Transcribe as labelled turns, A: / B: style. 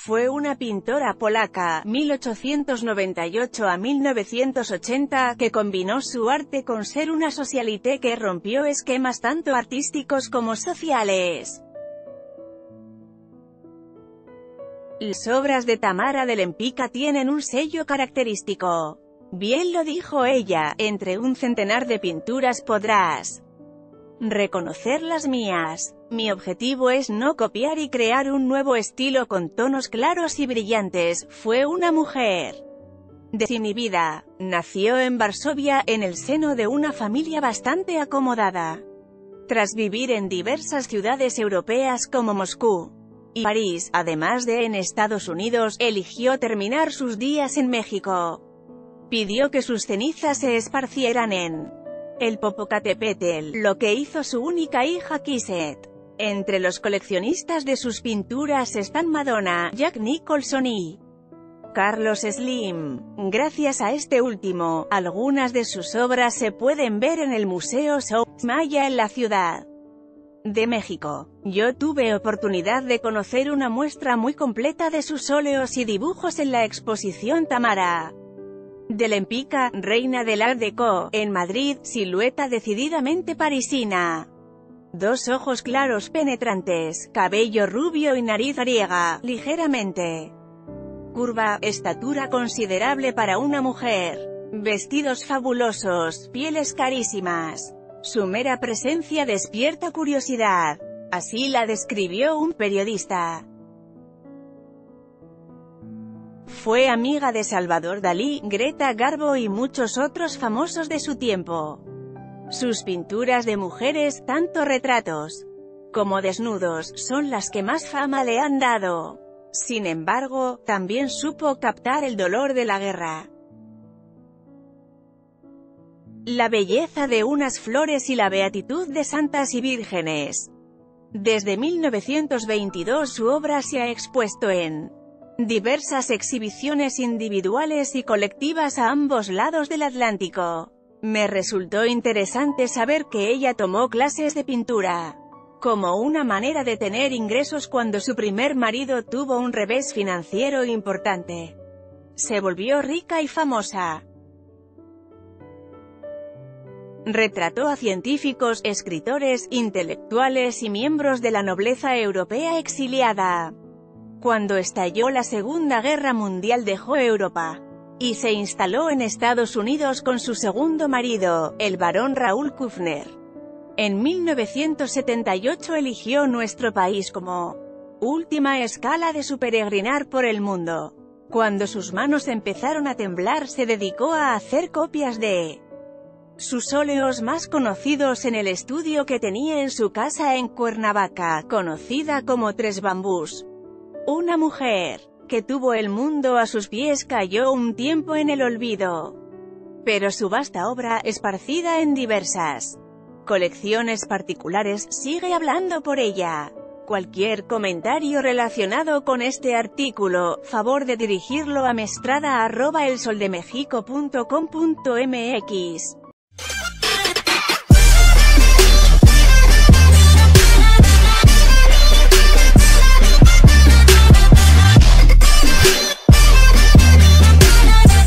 A: fue una pintora polaca, 1898 a 1980, que combinó su arte con ser una socialité que rompió esquemas tanto artísticos como sociales. Las obras de Tamara de Lempica tienen un sello característico. Bien lo dijo ella, entre un centenar de pinturas podrás reconocer las mías. Mi objetivo es no copiar y crear un nuevo estilo con tonos claros y brillantes, fue una mujer desinhibida. Nació en Varsovia, en el seno de una familia bastante acomodada. Tras vivir en diversas ciudades europeas como Moscú y París, además de en Estados Unidos, eligió terminar sus días en México. Pidió que sus cenizas se esparcieran en el Popocatépetl, lo que hizo su única hija Kisset. Entre los coleccionistas de sus pinturas están Madonna, Jack Nicholson y Carlos Slim. Gracias a este último, algunas de sus obras se pueden ver en el Museo South Maya en la ciudad de México. Yo tuve oportunidad de conocer una muestra muy completa de sus óleos y dibujos en la exposición Tamara de Lempica, reina del Art Deco, en Madrid, silueta decididamente parisina. Dos ojos claros penetrantes, cabello rubio y nariz griega, ligeramente curva, estatura considerable para una mujer, vestidos fabulosos, pieles carísimas. Su mera presencia despierta curiosidad. Así la describió un periodista. Fue amiga de Salvador Dalí, Greta Garbo y muchos otros famosos de su tiempo. Sus pinturas de mujeres, tanto retratos como desnudos, son las que más fama le han dado. Sin embargo, también supo captar el dolor de la guerra. La belleza de unas flores y la beatitud de santas y vírgenes. Desde 1922 su obra se ha expuesto en diversas exhibiciones individuales y colectivas a ambos lados del Atlántico. Me resultó interesante saber que ella tomó clases de pintura como una manera de tener ingresos cuando su primer marido tuvo un revés financiero importante. Se volvió rica y famosa. Retrató a científicos, escritores, intelectuales y miembros de la nobleza europea exiliada. Cuando estalló la Segunda Guerra Mundial dejó Europa y se instaló en Estados Unidos con su segundo marido, el barón Raúl Kufner. En 1978 eligió nuestro país como última escala de su peregrinar por el mundo. Cuando sus manos empezaron a temblar se dedicó a hacer copias de sus óleos más conocidos en el estudio que tenía en su casa en Cuernavaca, conocida como Tres Bambús. Una mujer que tuvo el mundo a sus pies cayó un tiempo en el olvido. Pero su vasta obra, esparcida en diversas colecciones particulares, sigue hablando por ella. Cualquier comentario relacionado con este artículo, favor de dirigirlo a mestrada@elsoldemexico.com.mx.